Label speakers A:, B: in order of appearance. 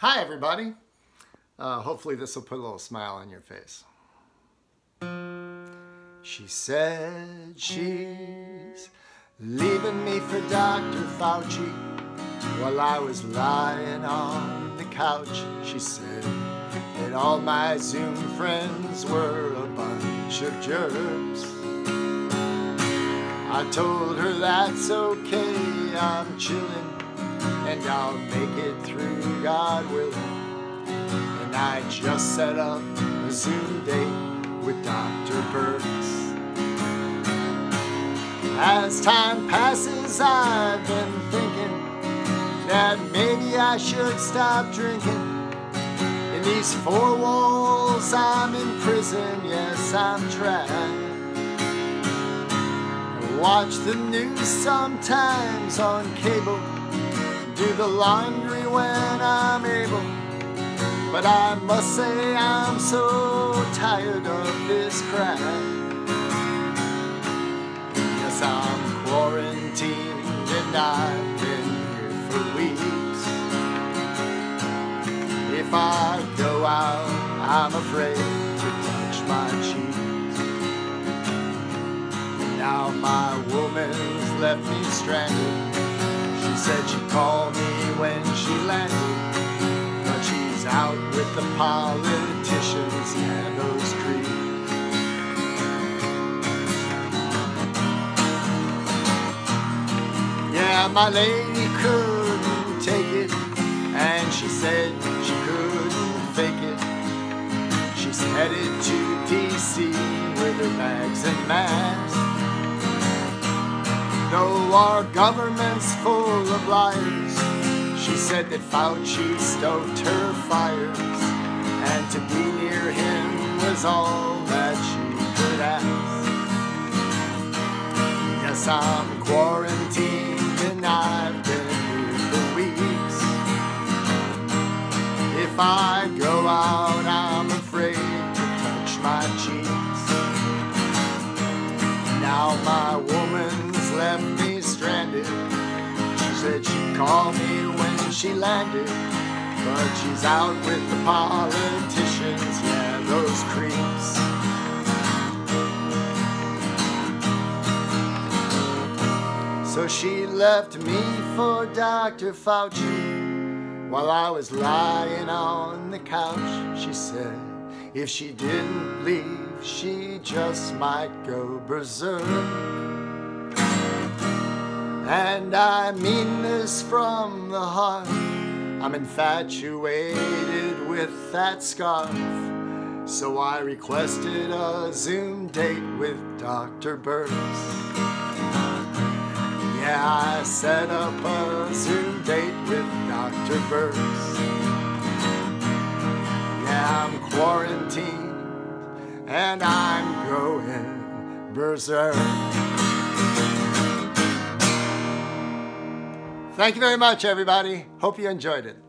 A: Hi, everybody. Uh, hopefully, this will put a little smile on your face. She said she's leaving me for Dr. Fauci while I was lying on the couch. She said that all my Zoom friends were a bunch of jerks. I told her that's okay, I'm chilling and I'll make it through, God willing. And I just set up a Zoom date with Dr. Birx. As time passes, I've been thinking that maybe I should stop drinking. In these four walls, I'm in prison, yes, I'm trapped. Watch the news sometimes on cable do the laundry when I'm able. But I must say I'm so tired of this crap. Yes, I'm quarantined and I've been here for weeks. If I go out, I'm afraid to touch my cheeks. Now my woman's left me stranded said she'd call me when she landed, but she's out with the politicians and those creeps. Yeah, my lady couldn't take it, and she said she couldn't fake it. She's headed to D.C. with her bags and masks. Though our government's full she said that Fauci stoked her fires, and to be near him was all that she could ask. Yes, I'm quarantined and I've been here for weeks. If I go out, I'm afraid to touch my cheeks. Now my woman left me stranded. Call me when she landed, but she's out with the politicians, yeah, those creeps. So she left me for Dr. Fauci while I was lying on the couch. She said if she didn't leave, she just might go berserk. And I mean this from the heart. I'm infatuated with that scarf. So I requested a Zoom date with Dr. Birx. Yeah, I set up a Zoom date with Dr. Birx. Yeah, I'm quarantined and I'm going berserk. Thank you very much, everybody. Hope you enjoyed it.